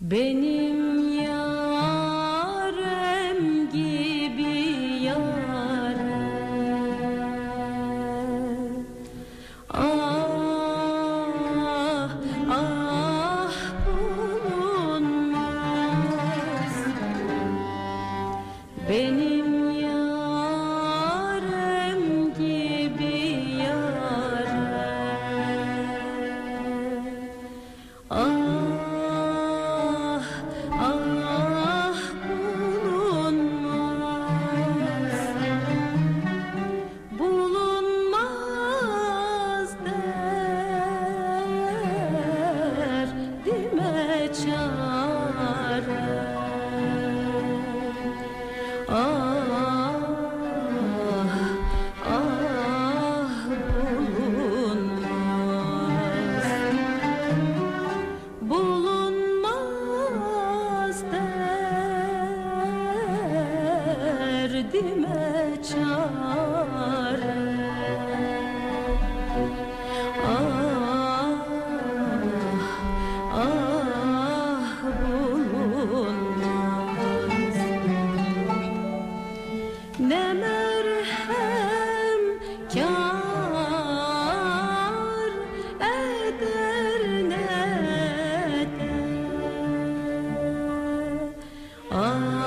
Benim yarem gibi yare Ah derdime çare. Ah, ah bulunmaz. Ne merhem kar eder ne de. Ah